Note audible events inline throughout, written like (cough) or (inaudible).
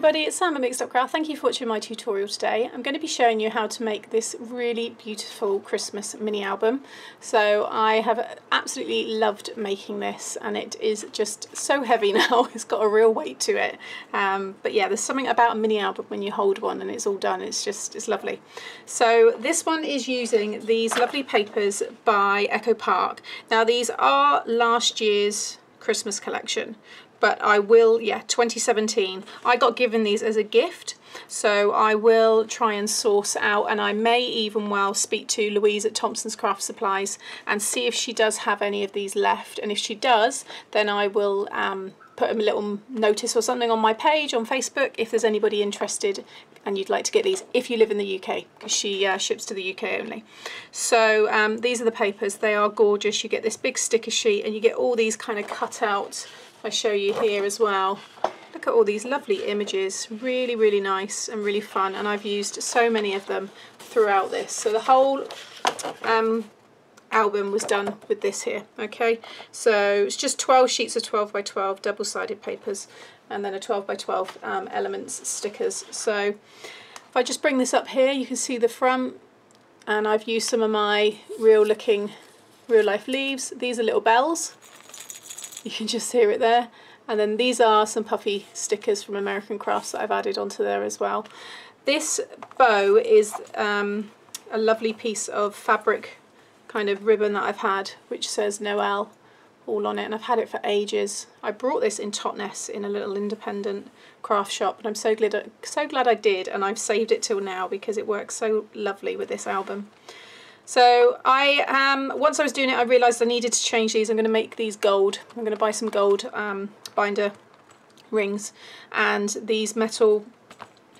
everybody, it's Sam at Mixed Up Craft. Thank you for watching my tutorial today. I'm going to be showing you how to make this really beautiful Christmas mini album. So I have absolutely loved making this and it is just so heavy (laughs) now, it's got a real weight to it. Um, but yeah, there's something about a mini album when you hold one and it's all done, it's just, it's lovely. So this one is using these lovely papers by Echo Park. Now these are last year's Christmas collection but I will, yeah, 2017. I got given these as a gift, so I will try and source out, and I may even well speak to Louise at Thompson's Craft Supplies and see if she does have any of these left. And if she does, then I will um, put a little notice or something on my page on Facebook if there's anybody interested and you'd like to get these if you live in the UK because she uh, ships to the UK only. So um, these are the papers. They are gorgeous. You get this big sticker sheet and you get all these kind of cut out I show you here as well. Look at all these lovely images, really, really nice and really fun. And I've used so many of them throughout this. So the whole um, album was done with this here, okay? So it's just 12 sheets of 12 by 12 double-sided papers and then a 12 by 12 um, elements stickers. So if I just bring this up here, you can see the front and I've used some of my real looking real life leaves. These are little bells you can just hear it there. And then these are some puffy stickers from American Crafts that I've added onto there as well. This bow is um, a lovely piece of fabric kind of ribbon that I've had which says Noel all on it and I've had it for ages. I brought this in Totnes in a little independent craft shop and I'm so glad, so glad I did and I've saved it till now because it works so lovely with this album. So I um, once I was doing it, I realised I needed to change these. I'm going to make these gold. I'm going to buy some gold um, binder rings and these metal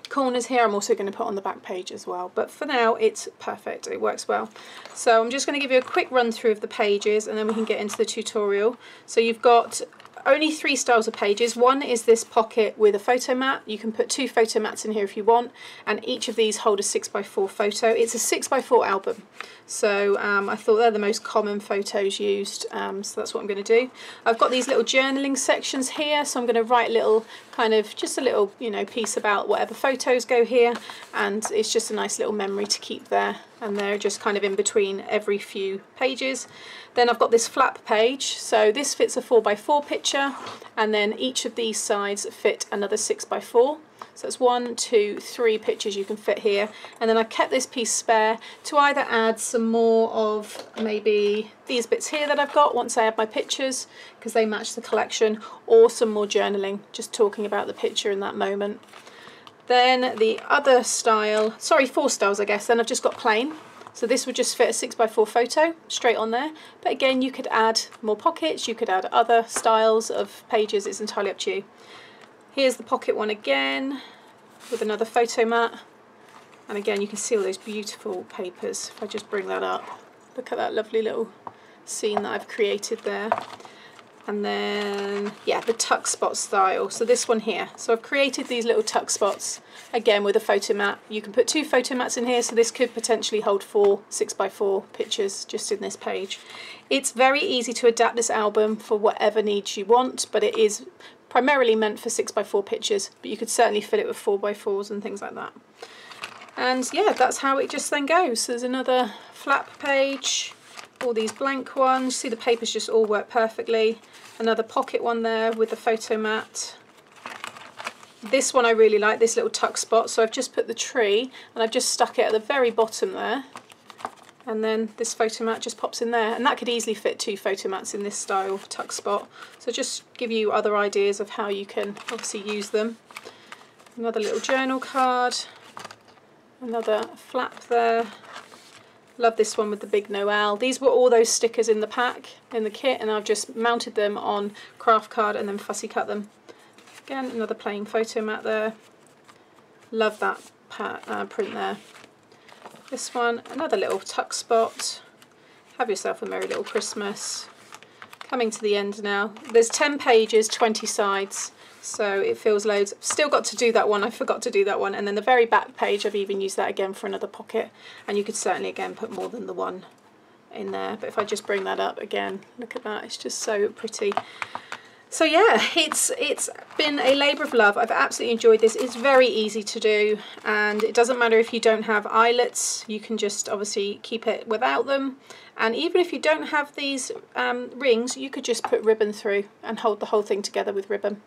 corners here I'm also going to put on the back page as well but for now it's perfect it works well so I'm just going to give you a quick run through of the pages and then we can get into the tutorial so you've got only three styles of pages. One is this pocket with a photo mat. You can put two photo mats in here if you want, and each of these hold a 6x4 photo. It's a 6x4 album, so um, I thought they're the most common photos used, um, so that's what I'm going to do. I've got these little journaling sections here, so I'm going to write little kind of just a little you know piece about whatever photos go here, and it's just a nice little memory to keep there and they're just kind of in between every few pages. Then I've got this flap page, so this fits a 4x4 picture, and then each of these sides fit another 6x4. So it's one, two, three pictures you can fit here. And then I kept this piece spare to either add some more of maybe these bits here that I've got once I have my pictures, because they match the collection, or some more journaling, just talking about the picture in that moment. Then the other style, sorry, four styles I guess, then I've just got plain. So this would just fit a 6x4 photo straight on there. But again, you could add more pockets, you could add other styles of pages, it's entirely up to you. Here's the pocket one again with another photo mat. And again, you can see all those beautiful papers. If I just bring that up, look at that lovely little scene that I've created there. And then yeah the tuck spot style. So this one here. So I've created these little tuck spots again with a photo mat. You can put two photo mats in here so this could potentially hold four six by four pictures just in this page. It's very easy to adapt this album for whatever needs you want but it is primarily meant for six by four pictures but you could certainly fit it with four by fours and things like that and yeah that's how it just then goes so there's another flap page all these blank ones. See the papers just all work perfectly. Another pocket one there with the photo mat. This one I really like, this little tuck spot. So I've just put the tree and I've just stuck it at the very bottom there. And then this photo mat just pops in there. And that could easily fit two photo mats in this style tuck spot. So just give you other ideas of how you can obviously use them. Another little journal card. Another flap there. Love this one with the big Noel. These were all those stickers in the pack, in the kit, and I've just mounted them on craft card and then fussy cut them. Again, another plain photo mat there. Love that uh, print there. This one, another little tuck spot. Have yourself a merry little Christmas. Coming to the end now. There's 10 pages, 20 sides so it feels loads. Still got to do that one, I forgot to do that one. And then the very back page, I've even used that again for another pocket. And you could certainly, again, put more than the one in there. But if I just bring that up again, look at that, it's just so pretty. So yeah, it's it's been a labour of love. I've absolutely enjoyed this. It's very easy to do and it doesn't matter if you don't have eyelets, you can just obviously keep it without them. And even if you don't have these um, rings, you could just put ribbon through and hold the whole thing together with ribbon.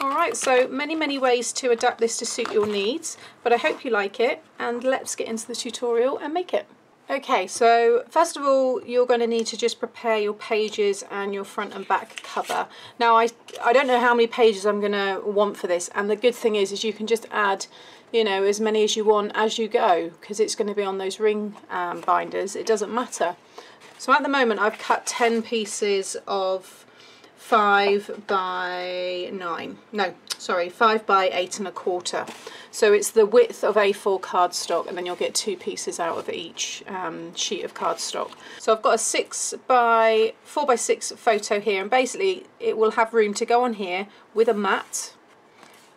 Alright, so many, many ways to adapt this to suit your needs, but I hope you like it and let's get into the tutorial and make it. Okay, so first of all, you're going to need to just prepare your pages and your front and back cover. Now, I, I don't know how many pages I'm going to want for this, and the good thing is, is you can just add, you know, as many as you want as you go, because it's going to be on those ring um, binders. It doesn't matter. So at the moment, I've cut 10 pieces of five by nine. No sorry five by eight and a quarter. So it's the width of A4 cardstock and then you'll get two pieces out of each um, sheet of cardstock. So I've got a six by four by six photo here and basically it will have room to go on here with a mat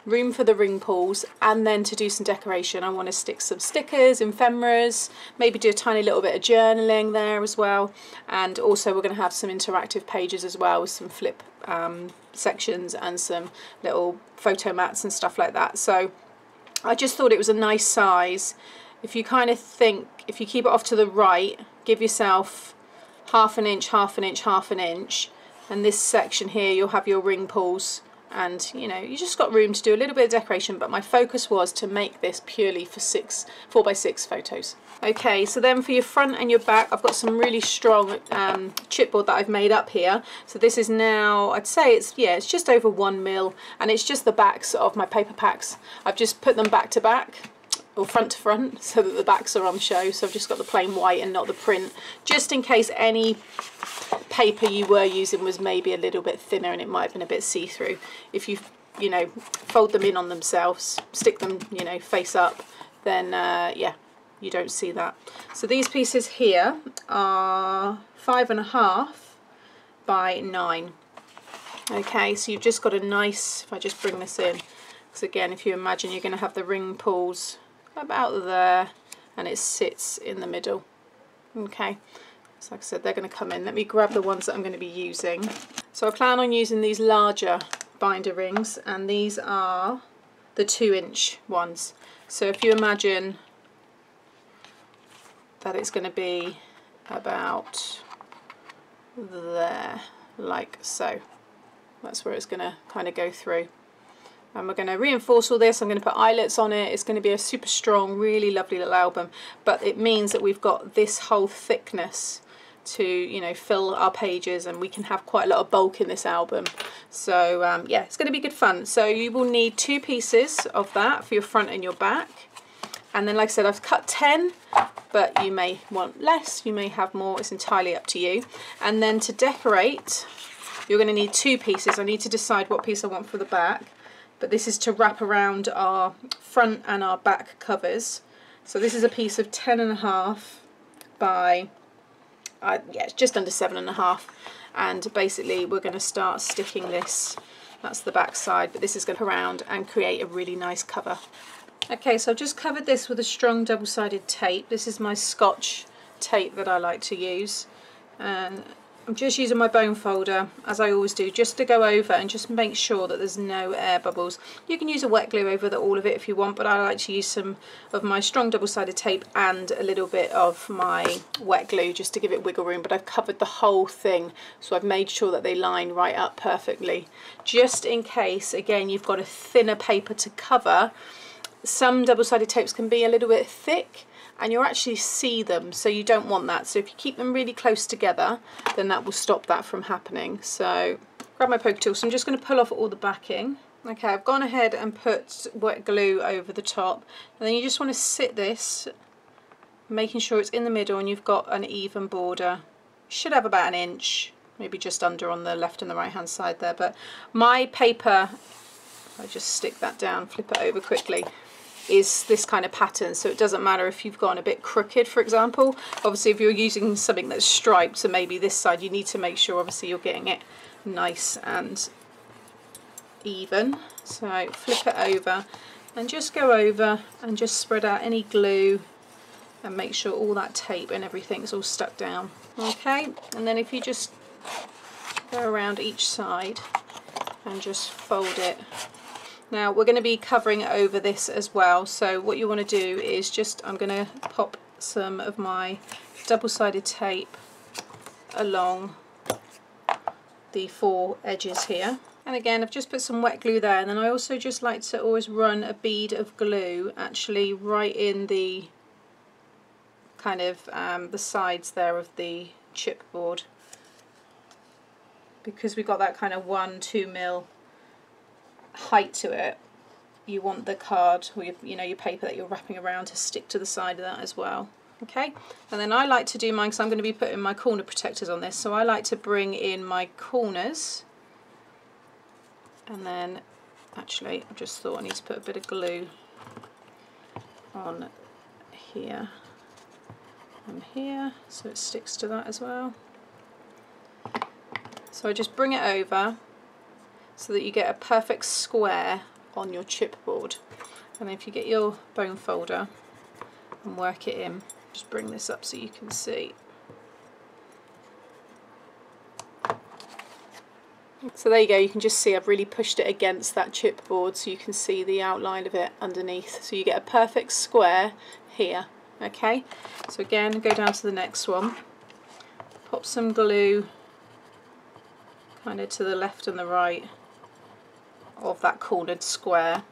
room for the ring pulls and then to do some decoration. I want to stick some stickers, ephemeras, maybe do a tiny little bit of journaling there as well. And also we're going to have some interactive pages as well with some flip um, sections and some little photo mats and stuff like that. So I just thought it was a nice size. If you kind of think if you keep it off to the right give yourself half an inch half an inch half an inch and this section here you'll have your ring pulls and you know you just got room to do a little bit of decoration but my focus was to make this purely for six four by six photos. Okay so then for your front and your back I've got some really strong um, chipboard that I've made up here. So this is now I'd say it's yeah it's just over one mil and it's just the backs of my paper packs. I've just put them back to back or front to front (laughs) so that the backs are on show. So I've just got the plain white and not the print just in case any paper you were using was maybe a little bit thinner and it might have been a bit see-through. If you you know fold them in on themselves stick them you know face up then uh, yeah you don't see that. So these pieces here are five and a half by nine. Okay so you've just got a nice if I just bring this in because again if you imagine you're going to have the ring pulls about there and it sits in the middle. Okay. So like I said they're going to come in. Let me grab the ones that I'm going to be using. So I plan on using these larger binder rings and these are the two inch ones. So if you imagine that it's going to be about there like so. That's where it's going to kind of go through and we're going to reinforce all this. I'm going to put eyelets on it. It's going to be a super strong really lovely little album. But it means that we've got this whole thickness to you know fill our pages and we can have quite a lot of bulk in this album. So um, yeah it's going to be good fun. So you will need two pieces of that for your front and your back. And then like I said I've cut 10 but you may want less. You may have more. It's entirely up to you. And then to decorate you're going to need two pieces. I need to decide what piece I want for the back but this is to wrap around our front and our back covers. So this is a piece of ten and a half by, uh, yeah, just under seven and a half. And basically we're going to start sticking this, that's the back side, but this is going to around and create a really nice cover. Okay, so I've just covered this with a strong double-sided tape. This is my Scotch tape that I like to use. And I'm just using my bone folder as I always do just to go over and just make sure that there's no air bubbles. You can use a wet glue over the, all of it if you want but I like to use some of my strong double-sided tape and a little bit of my wet glue just to give it wiggle room but I've covered the whole thing so I've made sure that they line right up perfectly just in case again you've got a thinner paper to cover some double-sided tapes can be a little bit thick and you'll actually see them so you don't want that. So if you keep them really close together then that will stop that from happening. So grab my poke tool. So I'm just going to pull off all the backing. Okay I've gone ahead and put wet glue over the top. And then you just want to sit this making sure it's in the middle and you've got an even border. Should have about an inch maybe just under on the left and the right hand side there but my paper I just stick that down flip it over quickly is this kind of pattern. So it doesn't matter if you've gone a bit crooked for example. Obviously if you're using something that's striped so maybe this side you need to make sure obviously you're getting it nice and even. So flip it over and just go over and just spread out any glue and make sure all that tape and everything is all stuck down. Okay and then if you just go around each side and just fold it. Now we're going to be covering over this as well. So what you want to do is just I'm going to pop some of my double-sided tape along the four edges here. And again I've just put some wet glue there. And then I also just like to always run a bead of glue actually right in the kind of um, the sides there of the chipboard. Because we've got that kind of one two mil height to it you want the card or your, you know your paper that you're wrapping around to stick to the side of that as well okay? And then I like to do mine because I'm going to be putting my corner protectors on this. So I like to bring in my corners. And then actually I just thought I need to put a bit of glue on here and here so it sticks to that as well. So I just bring it over so that you get a perfect square on your chipboard and if you get your bone folder and work it in just bring this up so you can see. So there you go, you can just see I've really pushed it against that chipboard so you can see the outline of it underneath. So you get a perfect square here, okay? So again, go down to the next one. Pop some glue kind of to the left and the right of that cornered square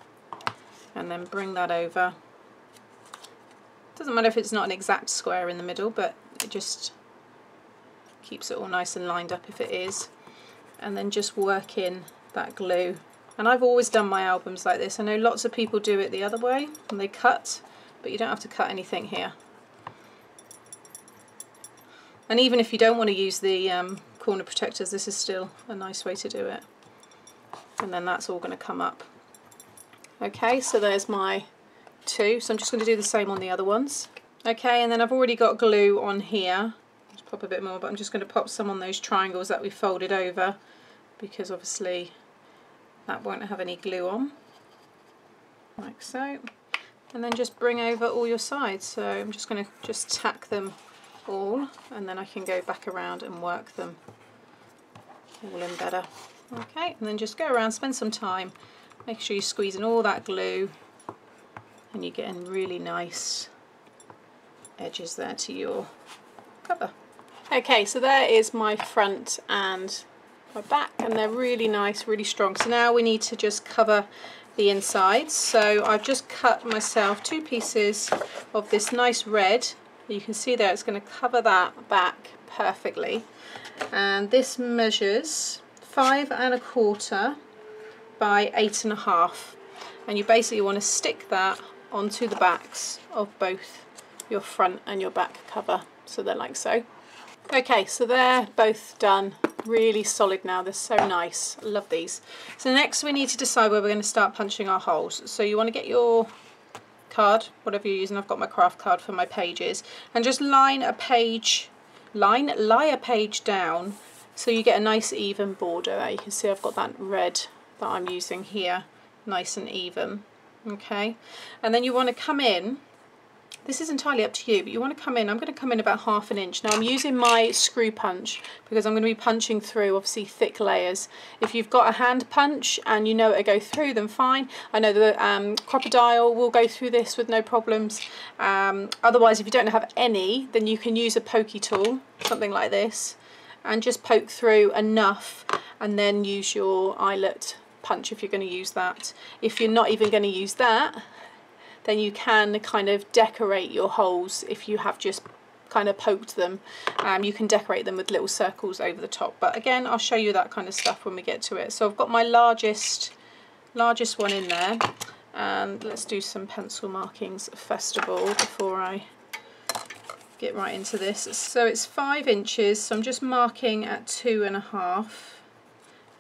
and then bring that over doesn't matter if it's not an exact square in the middle, but it just keeps it all nice and lined up if it is. And then just work in that glue. And I've always done my albums like this. I know lots of people do it the other way and they cut, but you don't have to cut anything here. And even if you don't want to use the um, corner protectors, this is still a nice way to do it. And then that's all going to come up. Okay, so there's my two. So I'm just going to do the same on the other ones. Okay and then I've already got glue on here. Just pop a bit more but I'm just going to pop some on those triangles that we folded over because obviously that won't have any glue on like so. And then just bring over all your sides. So I'm just going to just tack them all and then I can go back around and work them all in better okay and then just go around spend some time make sure you're squeezing all that glue and you're getting really nice edges there to your cover. Okay, so there is my front and my back and they're really nice, really strong. So now we need to just cover the insides. So I've just cut myself two pieces of this nice red. You can see there it's going to cover that back perfectly. And this measures five and a quarter by eight and a half. And you basically want to stick that onto the backs of both your front and your back cover so they're like so. Okay so they're both done. Really solid now they're so nice. Love these. So next we need to decide where we're going to start punching our holes. So you want to get your card whatever you're using I've got my craft card for my pages and just line a page line lie a page down so you get a nice even border. There you can see I've got that red that I'm using here nice and even okay? And then you want to come in this is entirely up to you but you want to come in I'm going to come in about half an inch. Now I'm using my screw punch because I'm going to be punching through obviously thick layers. If you've got a hand punch and you know it'll go through then fine. I know the um, Crop-A-Dile will go through this with no problems. Um, otherwise if you don't have any then you can use a pokey tool something like this and just poke through enough and then use your eyelet punch if you're going to use that. If you're not even going to use that, then you can kind of decorate your holes if you have just kind of poked them. Um, you can decorate them with little circles over the top. But again, I'll show you that kind of stuff when we get to it. So I've got my largest, largest one in there. And let's do some pencil markings first of all before I get right into this. So it's five inches, so I'm just marking at two and a half,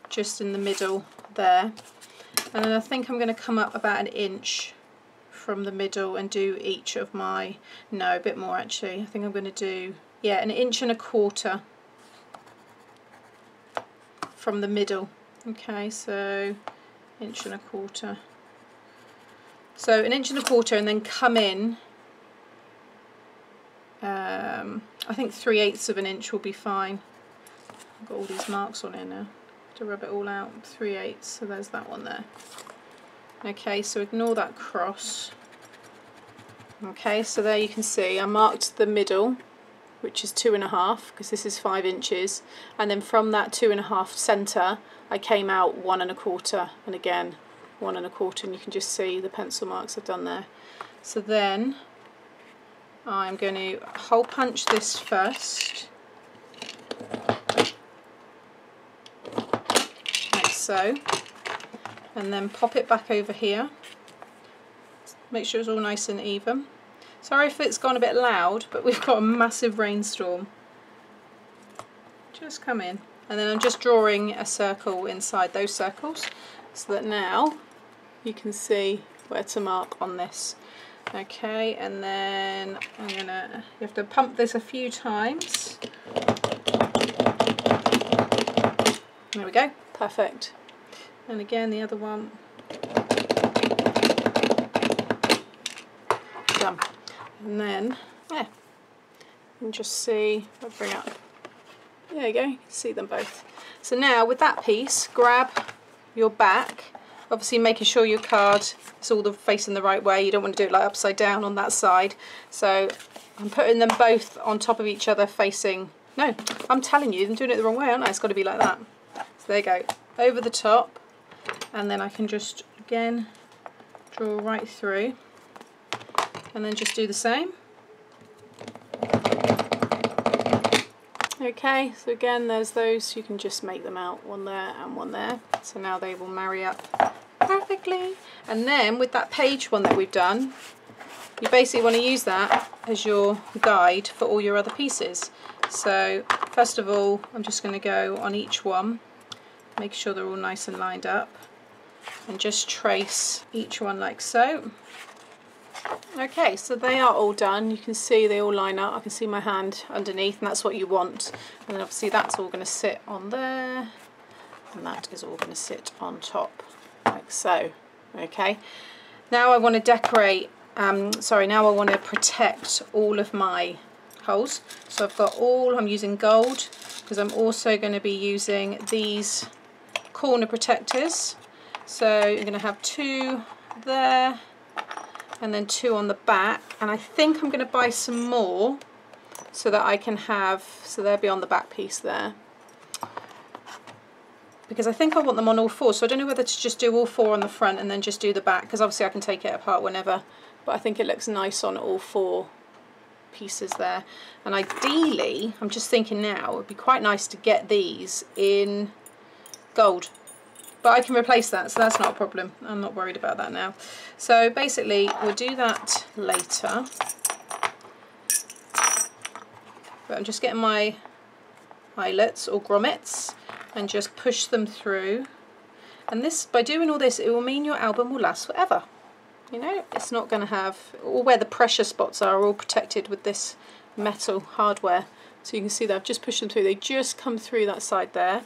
just in the middle there. And then I think I'm going to come up about an inch from the middle and do each of my no a bit more actually. I think I'm going to do yeah an inch and a quarter from the middle. Okay so inch and a quarter. So an inch and a quarter and then come in um, I think 3 eighths of an inch will be fine. I've got all these marks on here now. To rub it all out 3 eighths so there's that one there. Okay so ignore that cross. Okay so there you can see I marked the middle which is two and a half because this is five inches. And then from that two and a half center I came out one and a quarter. And again one and a quarter and you can just see the pencil marks I've done there. So then I'm going to hole punch this first. Like so. And then pop it back over here. Make sure it's all nice and even. Sorry if it's gone a bit loud but we've got a massive rainstorm. Just come in. And then I'm just drawing a circle inside those circles so that now you can see where to mark on this okay and then I'm gonna you have to pump this a few times. There we go. Perfect. And again the other one. Done. And then yeah and just see I'll bring up. There you go you see them both. So now with that piece grab your back obviously making sure your card is all the facing the right way. You don't want to do it like upside down on that side. So I'm putting them both on top of each other facing no I'm telling you I'm doing it the wrong way aren't I? It's got to be like that. So there you go over the top. And then I can just again draw right through. And then just do the same. Okay so again there's those you can just make them out one there and one there. So now they will marry up perfectly. And then with that page one that we've done you basically want to use that as your guide for all your other pieces. So first of all I'm just going to go on each one make sure they're all nice and lined up and just trace each one like so. Okay so they are all done. You can see they all line up. I can see my hand underneath and that's what you want. And then obviously that's all going to sit on there and that is all going to sit on top like so okay. Now I want to decorate um, sorry now I want to protect all of my holes. So I've got all I'm using gold because I'm also going to be using these corner protectors. So I'm going to have two there and then two on the back. And I think I'm going to buy some more so that I can have so they'll be on the back piece there because I think I want them on all four so I don't know whether to just do all four on the front and then just do the back because obviously I can take it apart whenever. But I think it looks nice on all four pieces there. And ideally I'm just thinking now it would be quite nice to get these in gold. But I can replace that so that's not a problem. I'm not worried about that now. So basically we'll do that later. But I'm just getting my eyelets or grommets and just push them through. And this by doing all this it will mean your album will last forever. You know it's not going to have all where the pressure spots are all protected with this metal hardware. So you can see that I've just pushed them through. They just come through that side there.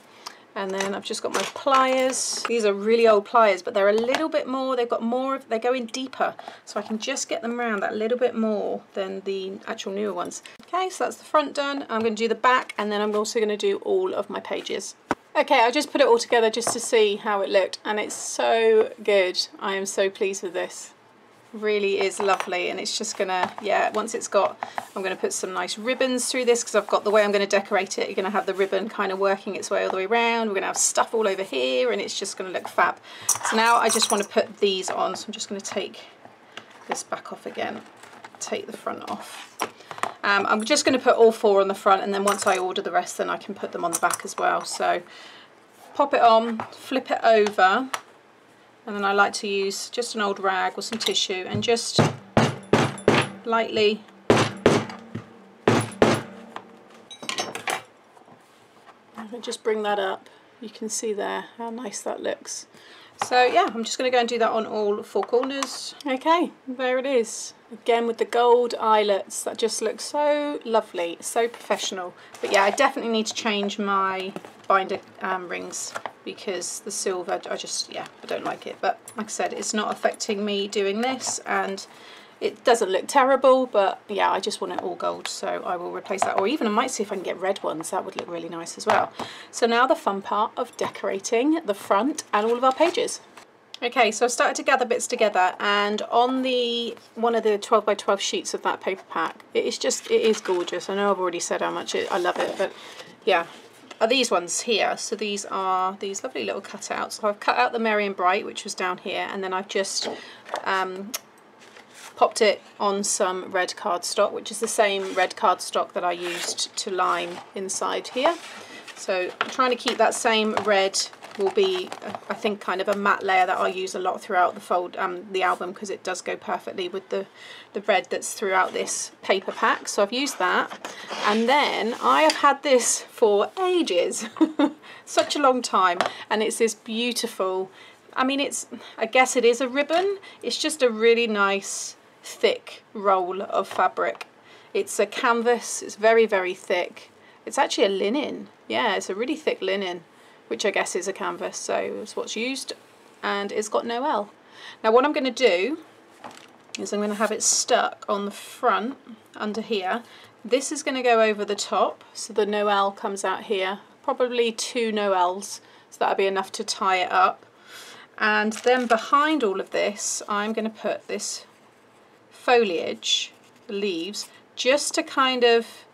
And then I've just got my pliers. These are really old pliers but they're a little bit more they've got more of they're going deeper. So I can just get them around that little bit more than the actual newer ones. Okay so that's the front done. I'm going to do the back and then I'm also going to do all of my pages okay I just put it all together just to see how it looked and it's so good. I am so pleased with this. Really is lovely and it's just gonna yeah once it's got I'm gonna put some nice ribbons through this because I've got the way I'm to decorate it. You're gonna have the ribbon kind of working its way all the way around. We're gonna have stuff all over here and it's just gonna look fab. So now I just want to put these on. So I'm just to take this back off again. Take the front off um, I'm just going to put all four on the front and then once I order the rest then I can put them on the back as well. So pop it on flip it over and then I like to use just an old rag or some tissue and just lightly just bring that up. You can see there how nice that looks so yeah I'm just going to go and do that on all four corners. Okay there it is. Again with the gold eyelets that just looks so lovely so professional. But yeah I definitely need to change my binder um, rings because the silver I just yeah I don't like it. But like I said it's not affecting me doing this. And it doesn't look terrible, but yeah, I just want it all gold, so I will replace that. Or even I might see if I can get red ones, that would look really nice as well. So now the fun part of decorating the front and all of our pages. Okay, so I've started to gather bits together and on the one of the 12 by 12 sheets of that paper pack, it is just, it is gorgeous. I know I've already said how much it, I love it, but yeah, are these ones here. So these are these lovely little cutouts. So I've cut out the Merry and Bright, which was down here, and then I've just um, popped it on some red cardstock, which is the same red cardstock that I used to line inside here. So I'm trying to keep that same red will be, I think, kind of a matte layer that I'll use a lot throughout the fold, um, the album, because it does go perfectly with the, the red that's throughout this paper pack. So I've used that. And then I have had this for ages, (laughs) such a long time. And it's this beautiful, I mean, it's, I guess it is a ribbon. It's just a really nice, thick roll of fabric. It's a canvas, it's very, very thick. It's actually a linen. Yeah, it's a really thick linen which I guess is a canvas, so it's what's used, and it's got Noel. Now what I'm going to do is I'm going to have it stuck on the front under here. This is going to go over the top, so the Noel comes out here, probably two Noels, so that'll be enough to tie it up. And then behind all of this, I'm going to put this foliage, the leaves, just to kind of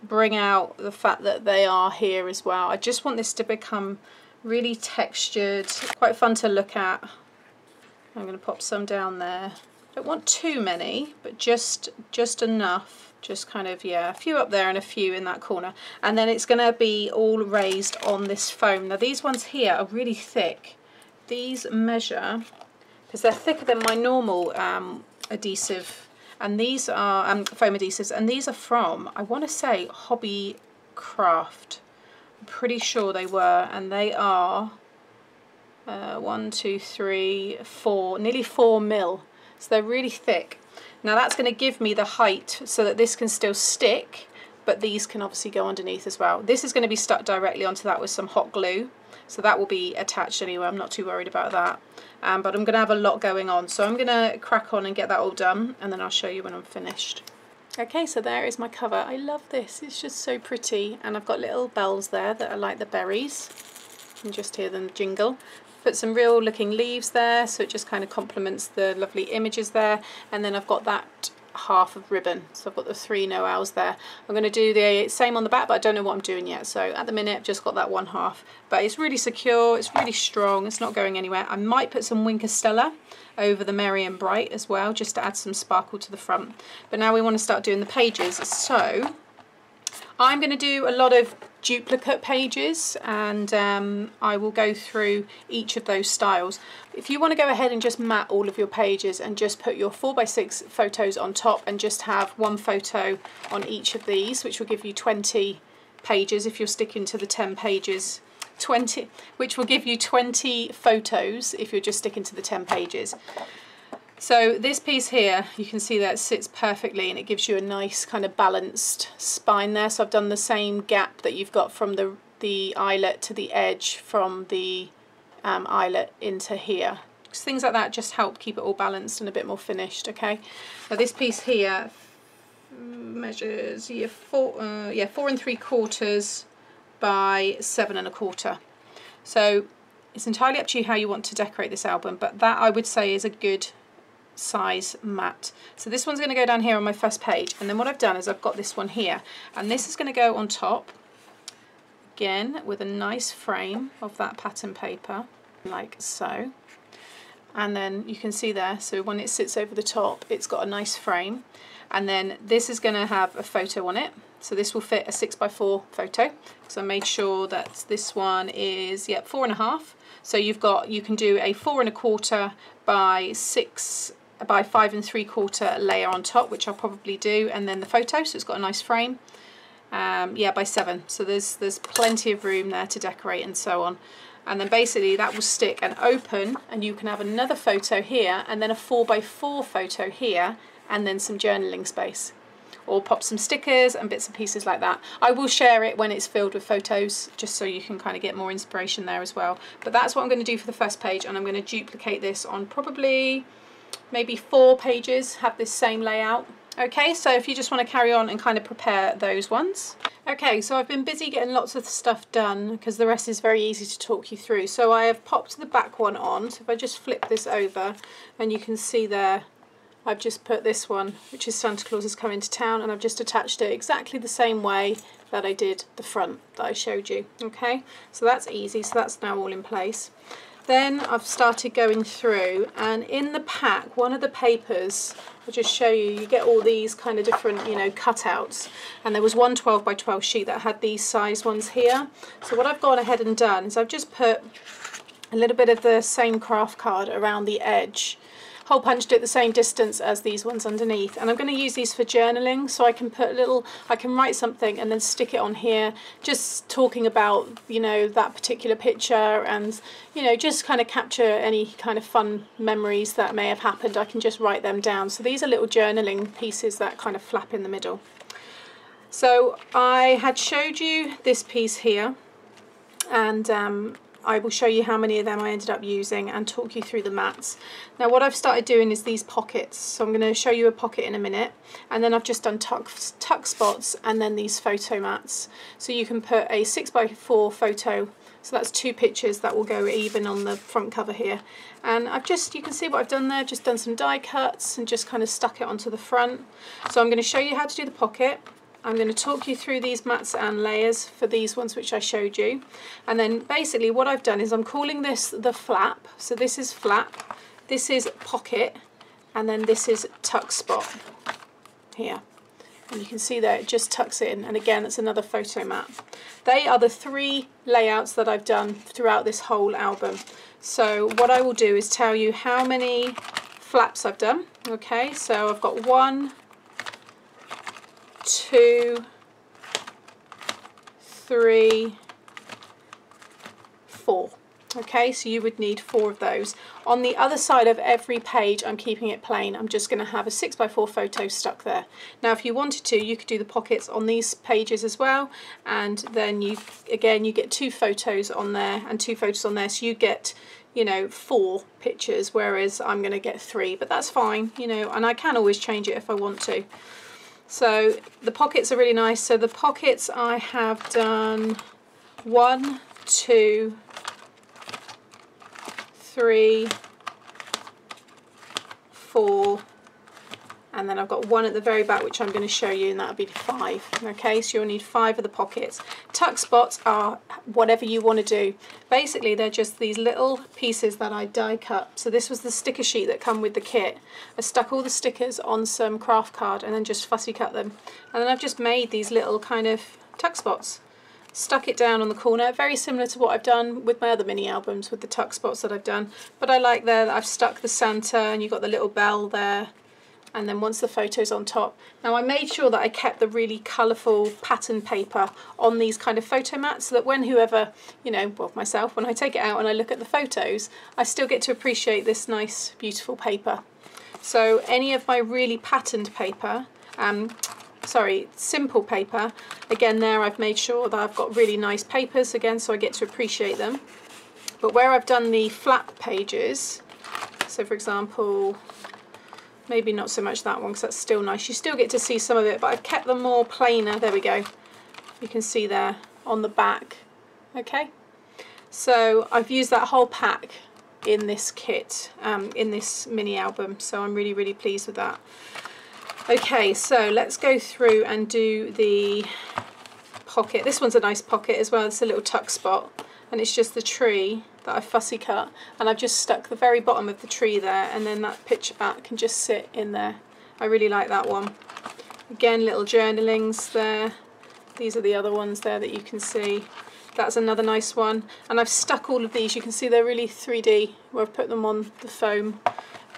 bring out the fact that they are here as well. I just want this to become really textured, quite fun to look at. I'm going to pop some down there. Don't want too many, but just just enough. Just kind of, yeah, a few up there and a few in that corner. And then it's going to be all raised on this foam. Now these ones here are really thick. These measure, because they're thicker than my normal um, adhesive and these are um, foam adhesives and these are from I want to say Hobby Craft I'm pretty sure they were and they are uh, one two three four nearly four mil. So they're really thick. Now that's going to give me the height so that this can still stick but these can obviously go underneath as well. This is going to be stuck directly onto that with some hot glue so that will be attached anyway I'm not too worried about that. Um, but I'm going to have a lot going on. So I'm going to crack on and get that all done and then I'll show you when I'm finished. Okay so there is my cover. I love this. It's just so pretty. And I've got little bells there that are like the berries. You can just hear them jingle. Put some real looking leaves there so it just kind of complements the lovely images there. And then I've got that half of ribbon so I've got the three Noels there. I'm going to do the same on the back but I don't know what I'm doing yet. So at the minute I've just got that one half. But it's really secure it's really strong it's not going anywhere. I might put some Wink of Stella over the Merry and Bright as well just to add some sparkle to the front. But now we want to start doing the pages. So I'm going to do a lot of duplicate pages and um, I will go through each of those styles. If you want to go ahead and just mat all of your pages and just put your 4x6 photos on top and just have one photo on each of these which will give you 20 pages if you're sticking to the 10 pages 20 which will give you 20 photos if you're just sticking to the 10 pages so this piece here, you can see that it sits perfectly and it gives you a nice kind of balanced spine there. So I've done the same gap that you've got from the, the eyelet to the edge from the um, eyelet into here. things like that just help keep it all balanced and a bit more finished, okay? Now this piece here measures yeah, four, uh, yeah, four and three quarters by seven and a quarter. So it's entirely up to you how you want to decorate this album, but that I would say is a good size mat. So this one's going to go down here on my first page and then what I've done is I've got this one here and this is going to go on top again with a nice frame of that pattern paper like so. And then you can see there so when it sits over the top it's got a nice frame. And then this is going to have a photo on it. So this will fit a 6x4 photo. So I made sure that this one is yep four and a half. So you've got you can do a four and a quarter by six by five and three quarter layer on top, which I'll probably do, and then the photo, so it's got a nice frame. Um, yeah, by seven. So there's there's plenty of room there to decorate and so on. And then basically that will stick and open, and you can have another photo here, and then a four by four photo here, and then some journaling space. Or pop some stickers and bits and pieces like that. I will share it when it's filled with photos, just so you can kind of get more inspiration there as well. But that's what I'm going to do for the first page, and I'm going to duplicate this on probably maybe four pages have this same layout. Okay, so if you just want to carry on and kind of prepare those ones. Okay, so I've been busy getting lots of stuff done because the rest is very easy to talk you through. So I have popped the back one on. So if I just flip this over and you can see there, I've just put this one, which is Santa Claus is coming to town, and I've just attached it exactly the same way that I did the front that I showed you. Okay, so that's easy. So that's now all in place. Then I've started going through and in the pack, one of the papers, I'll just show you, you get all these kind of different, you know, cutouts. And there was one 12 by 12 sheet that had these size ones here. So what I've gone ahead and done is I've just put a little bit of the same craft card around the edge hole punched it the same distance as these ones underneath. And I'm going to use these for journaling so I can put a little I can write something and then stick it on here just talking about you know that particular picture and you know just kind of capture any kind of fun memories that may have happened. I can just write them down. So these are little journaling pieces that kind of flap in the middle. So I had showed you this piece here and um, I will show you how many of them I ended up using and talk you through the mats. Now what I've started doing is these pockets. So I'm going to show you a pocket in a minute and then I've just done tuck, tuck spots and then these photo mats. So you can put a 6x4 photo so that's two pictures that will go even on the front cover here. And I've just, you can see what I've done there, just done some die cuts and just kind of stuck it onto the front. So I'm going to show you how to do the pocket I'm going to talk you through these mats and layers for these ones which I showed you. And then basically what I've done is I'm calling this the flap. So this is flap this is pocket and then this is tuck spot here. And you can see there it just tucks in. And again it's another photo mat. They are the three layouts that I've done throughout this whole album. So what I will do is tell you how many flaps I've done okay? So I've got one two, three, four. Okay, so you would need four of those. On the other side of every page, I'm keeping it plain. I'm just going to have a 6x4 photo stuck there. Now, if you wanted to, you could do the pockets on these pages as well. And then you, again, you get two photos on there and two photos on there. So you get, you know, four pictures, whereas I'm going to get three. But that's fine, you know, and I can always change it if I want to. So the pockets are really nice. So the pockets I have done one, two, three, four, and then I've got one at the very back which I'm going to show you and that'll be five okay? So you'll need five of the pockets. Tuck spots are whatever you want to do. Basically they're just these little pieces that I die cut. So this was the sticker sheet that come with the kit. I stuck all the stickers on some craft card and then just fussy cut them. And then I've just made these little kind of tuck spots. Stuck it down on the corner very similar to what I've done with my other mini albums with the tuck spots that I've done. But I like there that I've stuck the Santa and you've got the little bell there and then once the photo's on top. Now I made sure that I kept the really colourful pattern paper on these kind of photo mats so that when whoever, you know, well myself, when I take it out and I look at the photos, I still get to appreciate this nice beautiful paper. So any of my really patterned paper, um, sorry, simple paper, again there I've made sure that I've got really nice papers again so I get to appreciate them. But where I've done the flap pages, so for example, Maybe not so much that one because that's still nice. You still get to see some of it, but I've kept them more plainer. There we go. You can see there on the back. Okay. So I've used that whole pack in this kit, um, in this mini album. So I'm really, really pleased with that. Okay, so let's go through and do the pocket. This one's a nice pocket as well. It's a little tuck spot and it's just the tree that I've fussy cut and I've just stuck the very bottom of the tree there and then that picture back can just sit in there. I really like that one. Again little journalings there. These are the other ones there that you can see. That's another nice one and I've stuck all of these. You can see they're really 3D where I've put them on the foam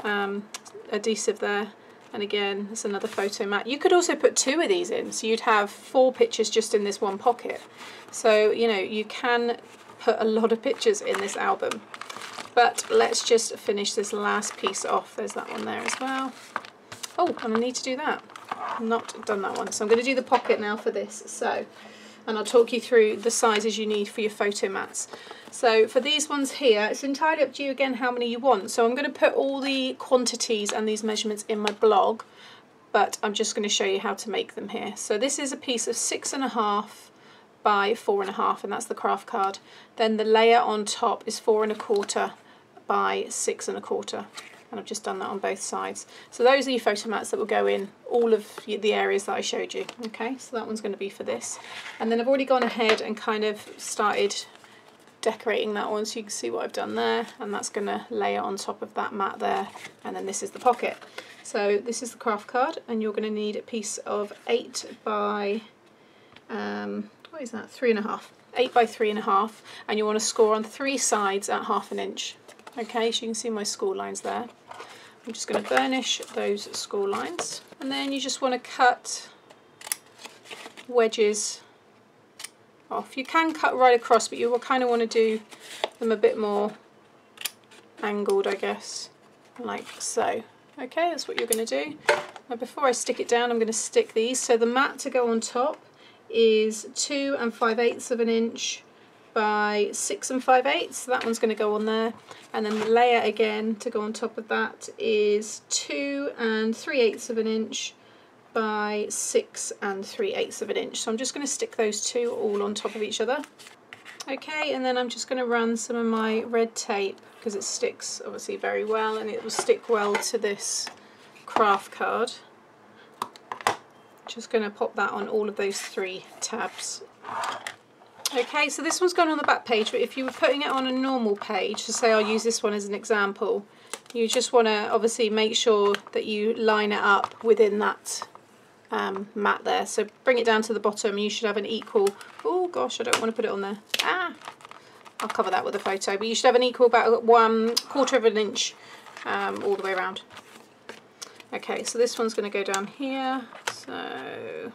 um, adhesive there and again there's another photo mat. You could also put two of these in so you'd have four pictures just in this one pocket. So you know you can put a lot of pictures in this album. But let's just finish this last piece off. There's that one there as well. Oh, and I need to do that. Not done that one. So I'm going to do the pocket now for this. So and I'll talk you through the sizes you need for your photo mats. So for these ones here, it's entirely up to you again how many you want. So I'm going to put all the quantities and these measurements in my blog, but I'm just going to show you how to make them here. So this is a piece of six and a half by four and a half, and that's the craft card. Then the layer on top is four and a quarter by six and a quarter. And I've just done that on both sides. So those are your photo mats that will go in all of the areas that I showed you. Okay, so that one's going to be for this. And then I've already gone ahead and kind of started decorating that one so you can see what I've done there and that's going to layer on top of that mat there and then this is the pocket. So this is the craft card and you're going to need a piece of 8 by, um, is that, three and a half. 8 by three and a half and you want to score on three sides at half an inch. Okay, so you can see my score lines there. I'm just going to burnish those score lines and then you just want to cut wedges off. You can cut right across, but you will kind of want to do them a bit more angled, I guess, like so. Okay, that's what you're going to do. Now before I stick it down, I'm going to stick these. So the mat to go on top is 2 and 5 eighths of an inch by 6 and 5 eighths. So that one's going to go on there. And then the layer again to go on top of that is 2 and 3 eighths of an inch by 6 and 3 eighths of an inch. So I'm just going to stick those two all on top of each other. Okay, and then I'm just going to run some of my red tape because it sticks obviously very well and it will stick well to this craft card. Just going to pop that on all of those three tabs. Okay, so this one's gone on the back page, but if you were putting it on a normal page, to say I'll use this one as an example, you just want to obviously make sure that you line it up within that um, mat there. So bring it down to the bottom. You should have an equal, oh gosh, I don't want to put it on there. Ah, I'll cover that with a photo. But you should have an equal about one quarter of an inch um, all the way around. Okay, so this one's going to go down here. So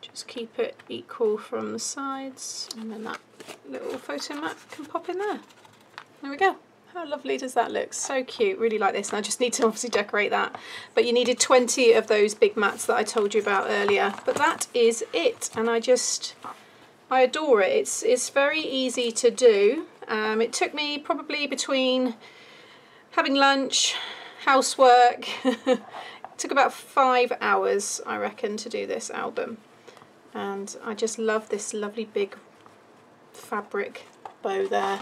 just keep it equal from the sides. And then that little photo mat can pop in there. There we go. How lovely does that look? So cute, really like this. And I just need to (laughs) obviously decorate that. But you needed 20 of those big mats that I told you about earlier. But that is it. And I just, I adore it. It's, it's very easy to do. Um, it took me probably between having lunch, housework, (laughs) took about five hours, I reckon, to do this album. And I just love this lovely big fabric bow there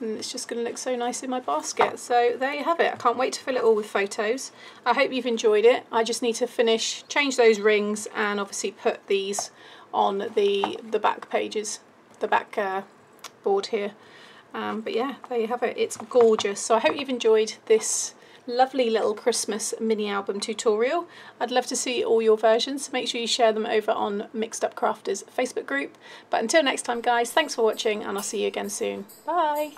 and it's just going to look so nice in my basket. So there you have it. I can't wait to fill it all with photos. I hope you've enjoyed it. I just need to finish, change those rings and obviously put these on the, the back pages, the back uh, board here. Um, but yeah, there you have it. It's gorgeous. So I hope you've enjoyed this lovely little Christmas mini album tutorial. I'd love to see all your versions, so make sure you share them over on Mixed Up Crafters Facebook group. But until next time guys, thanks for watching and I'll see you again soon. Bye!